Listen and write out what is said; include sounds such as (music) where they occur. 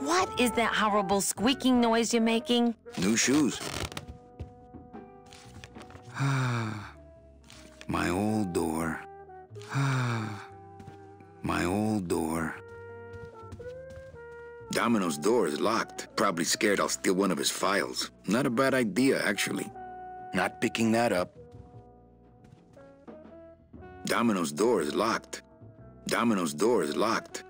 What is that horrible squeaking noise you're making? New shoes. (sighs) My old door. (sighs) My old door. Domino's door is locked. Probably scared I'll steal one of his files. Not a bad idea, actually. Not picking that up. Domino's door is locked. Domino's door is locked.